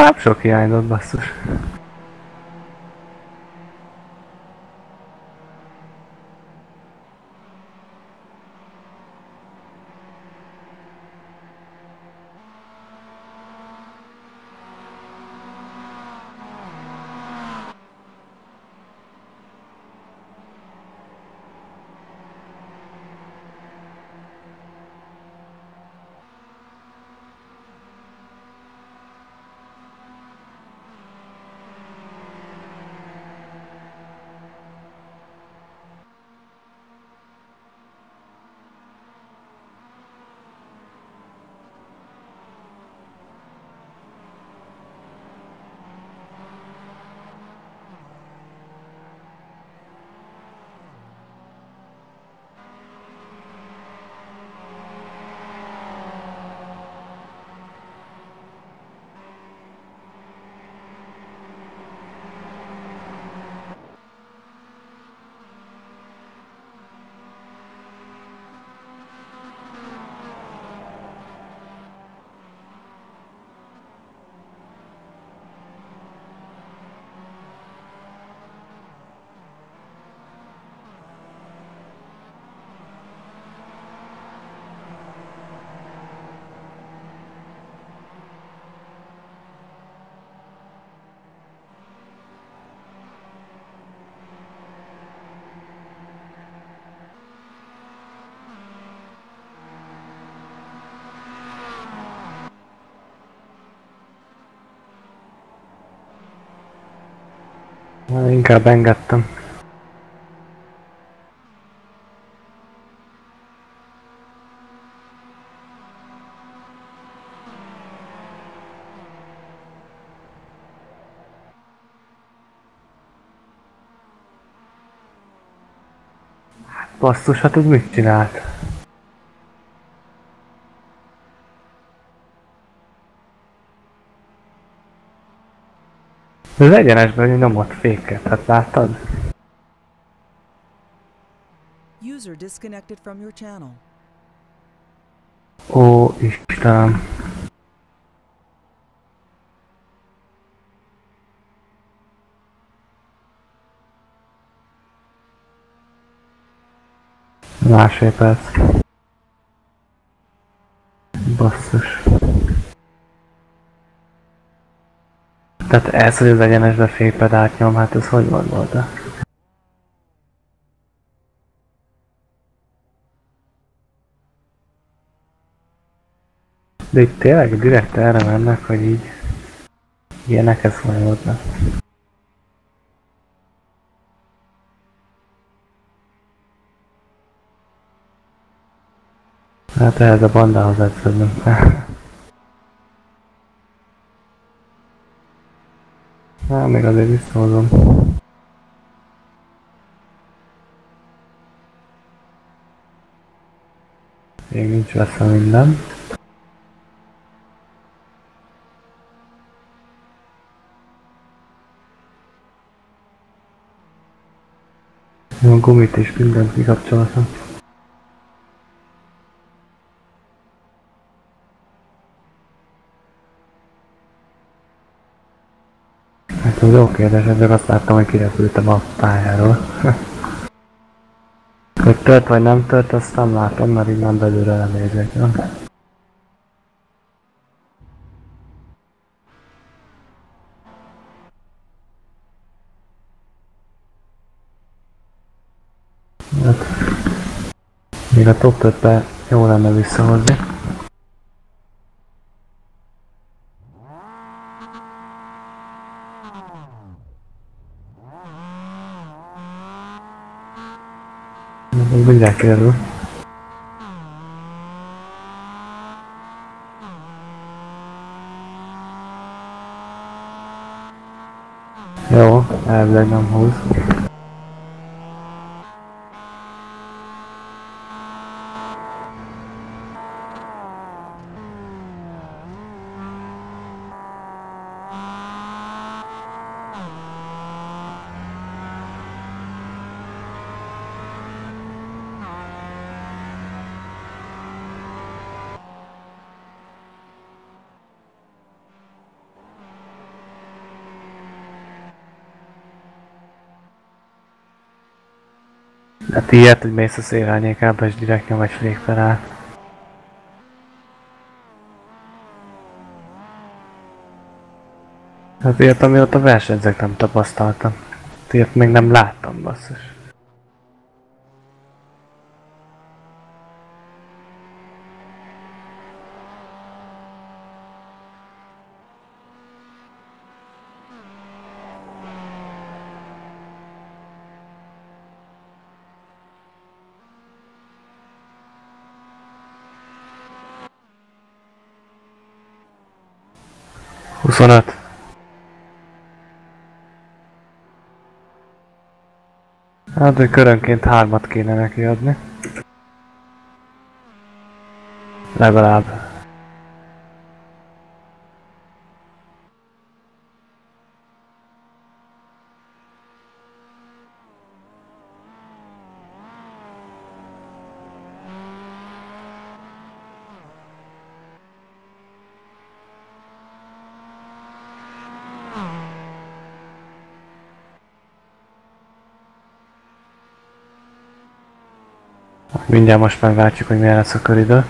Hát sok hiányzott basszus. Na, Inkább engedtem. Hát, Basszus, hát ez mit csinált? Ez egyenesben nyomott féket, hát láttad? User disconnected from your channel. Ó, Istenem. Másfél perc. Basszus. Tehát ez, hogy az egyenesbe fékpedált nyom, hát ez hogy gondolta? De itt tényleg direkt erre mennek, hogy így ilyenekhez folyamodnak. Hát ehhez a bandához egyszerűen. Hát még azért visszahozom. Még nincs messze minden. A gumit és mindent kikapcsoltam. Ez jó kérdés, ezek azt láttam, hogy kirepültem a pályáról. hogy tört vagy nem tört, azt nem látom, mert innen belülre nem nézek. Ja? Hát, még a top 5 jó lenne visszahozni. Még mindjárt kerül. Jó, elvileg nem húz. Hát ilyet, hogy mész a szélárnyékába és direkt nyom egy rá. Hát ilyet, amióta versenyzek nem tapasztaltam. Ilyet még nem láttam, basszus. Huszonöt. Hát, hogy körönként hármat kéne neki adni. Legalább. Mindjárt most meglátjuk, hogy milyen lesz a köridő.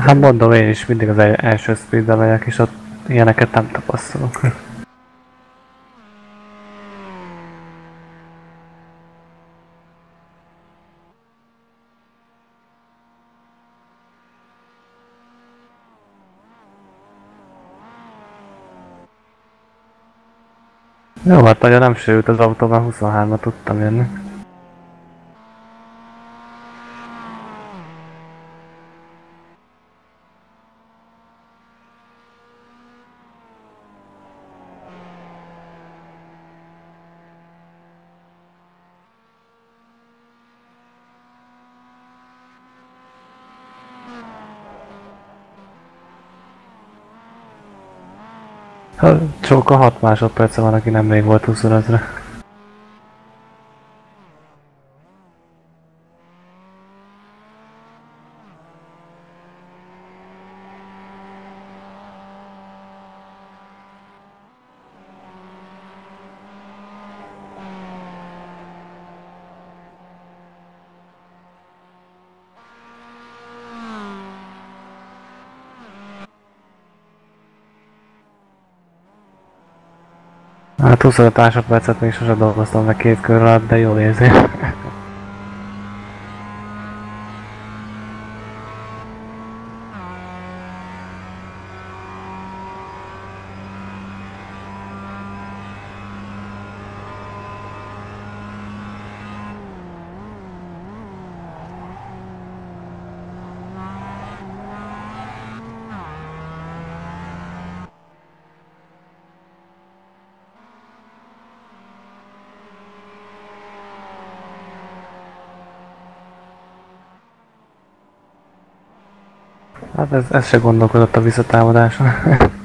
Hát mondom, én is mindig az el- első speedbe megyek, és ott ilyeneket nem tapasztalok. Jó, hát nagyon nem sérült az autó, mert 23-at tudtam jönni. Ha Csóka 6 másodperce van, aki nem még volt 25-re. Hát 25 másodpercet még sose dolgoztam meg két kör de jól érzi. Hát ez, ez se gondolkodott a visszatámadáson.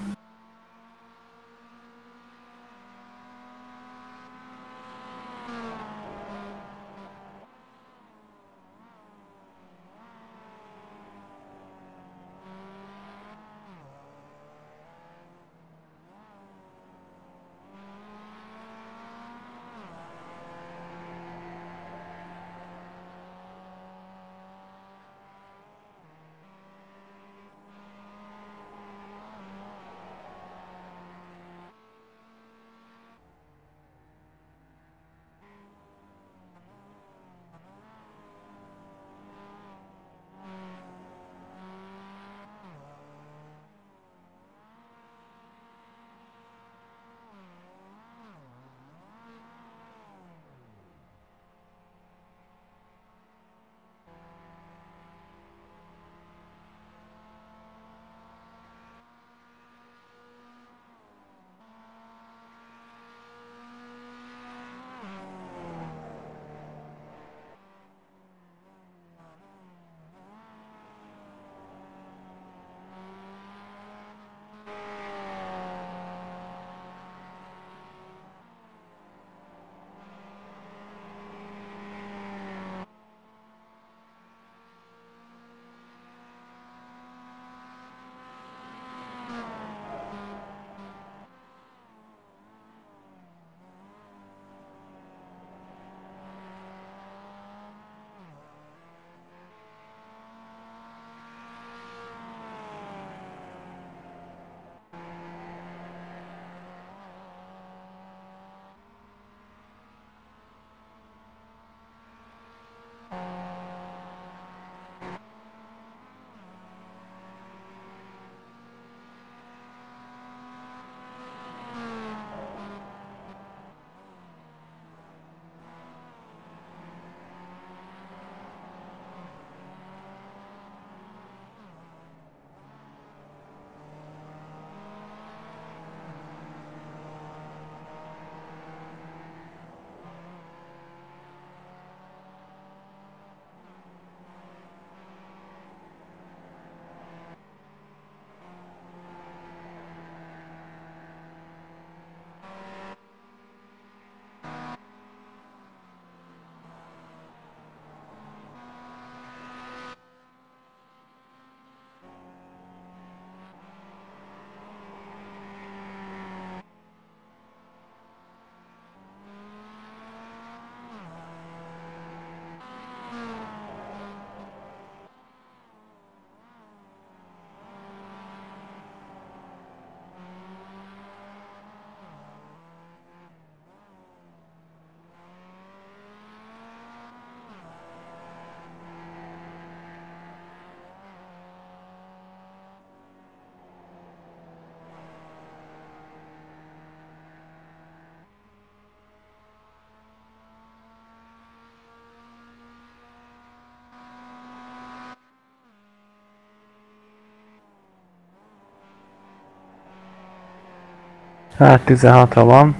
Hát 16-ra van.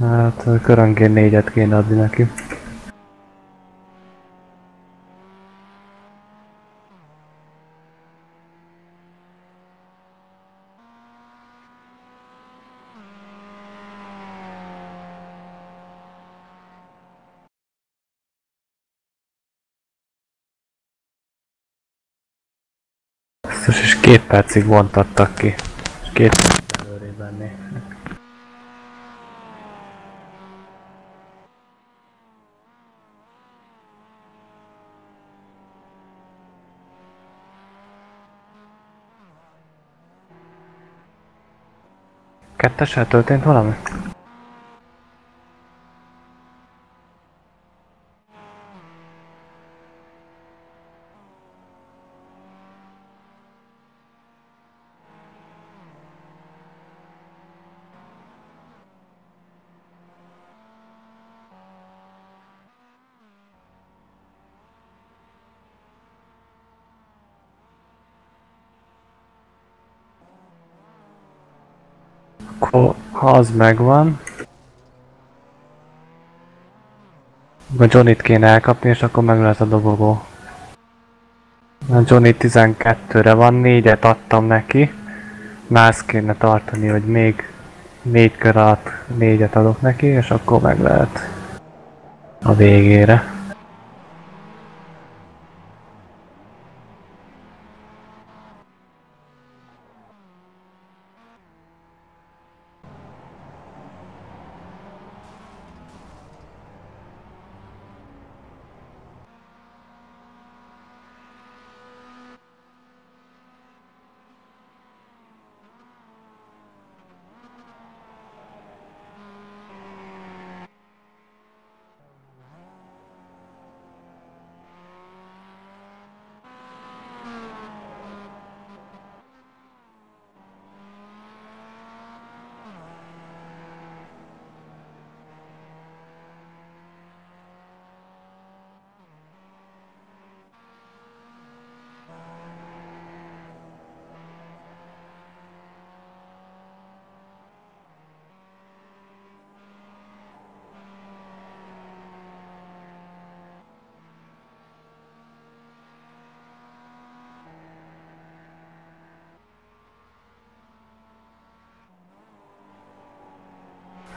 Hát körönként négyet kéne adni neki. Basszus, és két percig vontattak ki. Két előrébb lenni. Kettessel történt valami? Akkor, ha az megvan, a Johnny-t kéne elkapni, és akkor meg lesz a dobogó. A Johnny 12-re van, 4-et adtam neki. Azt kéne tartani, hogy még 4 kör alatt 4-et adok neki, és akkor meg lehet a végére.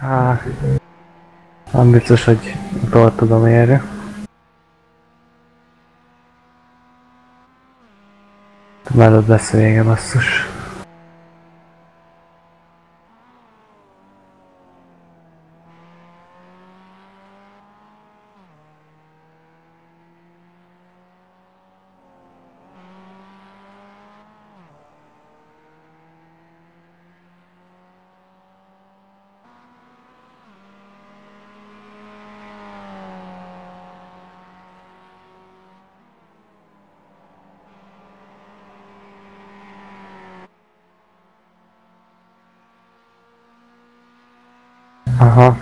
Há, nem biztos, hogy utol tudom érni. Már ott lesz vége, basszus. 嗯好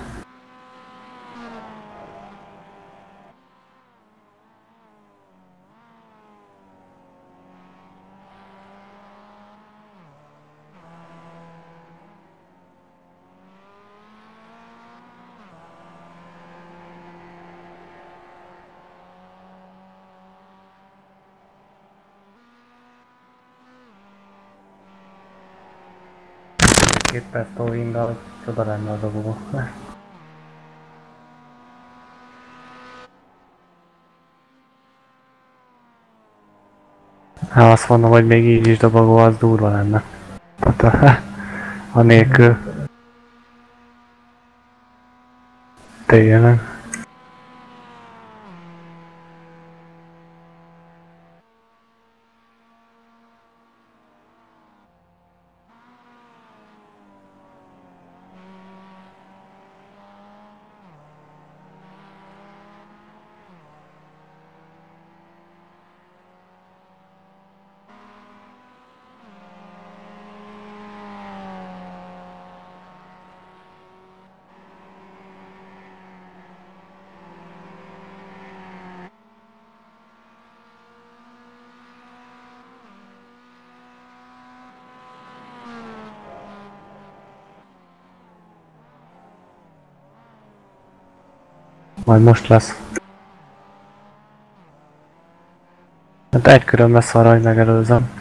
Két perc towinggal, csoda lenne a dobogó. Hát azt mondom, hogy még így is dobogó, az durva lenne. Hát a, a nélkül. Tényleg. Majd most lesz. Hát egy köröm lesz arra, hogy megelőzem.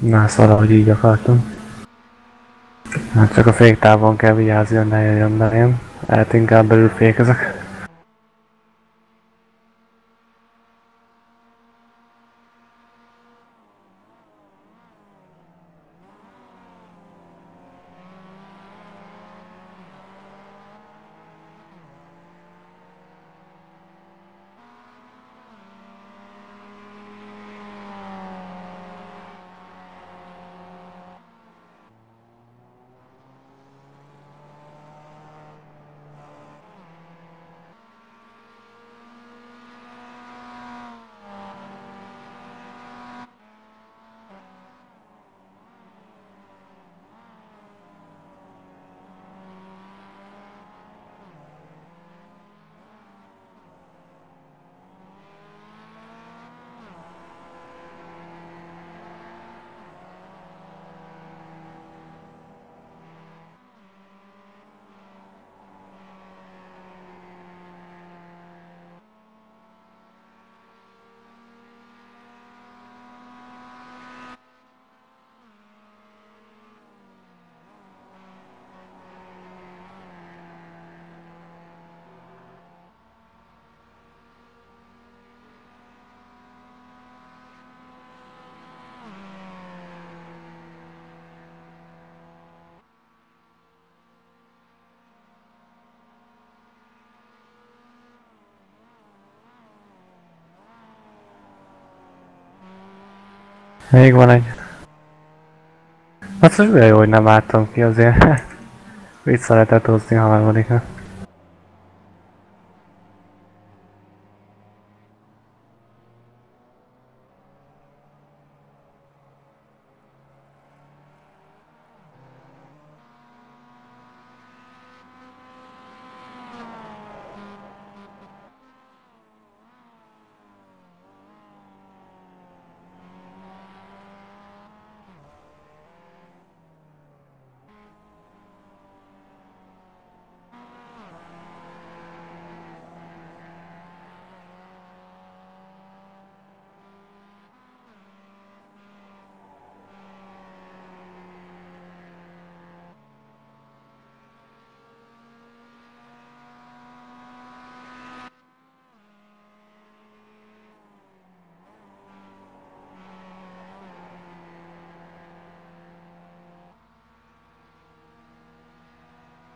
Na, ezt valahogy így akartam. Hát csak a féktávon kell vigyázni, hogy ne jöjjön belém. Lehet inkább belül fékezek. Még van egy. Hát olyan jó, hogy nem álltam ki azért. Vissza lehetett hozni a harmadikra.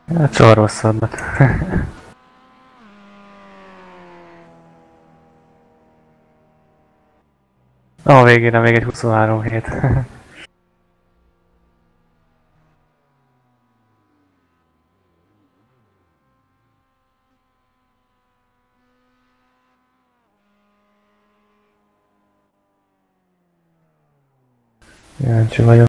Hát soha rosszabbat. A végére még egy 23 hét. Kíváncsi vagyok.